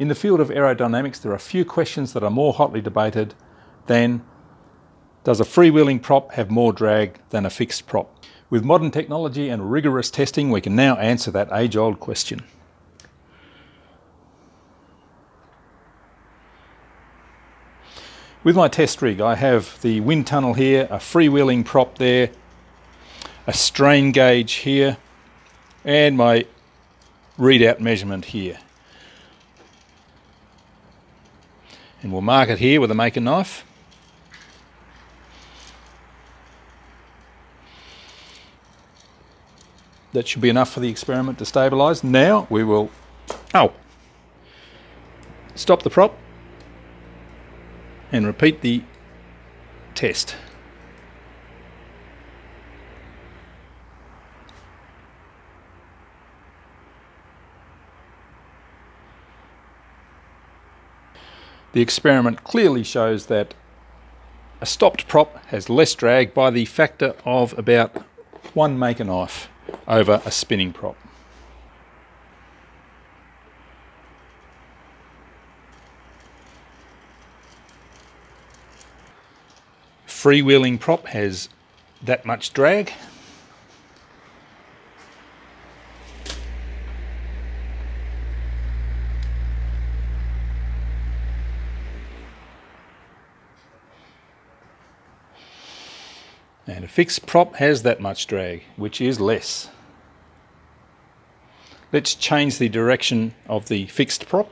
In the field of aerodynamics, there are a few questions that are more hotly debated than does a freewheeling prop have more drag than a fixed prop? With modern technology and rigorous testing, we can now answer that age-old question. With my test rig, I have the wind tunnel here, a freewheeling prop there, a strain gauge here, and my readout measurement here. And we'll mark it here with a maker knife. That should be enough for the experiment to stabilise. Now we will, oh, stop the prop and repeat the test. The experiment clearly shows that a stopped prop has less drag by the factor of about one maker knife over a spinning prop. Freewheeling prop has that much drag And a fixed prop has that much drag, which is less. Let's change the direction of the fixed prop.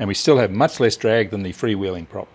And we still have much less drag than the freewheeling prop.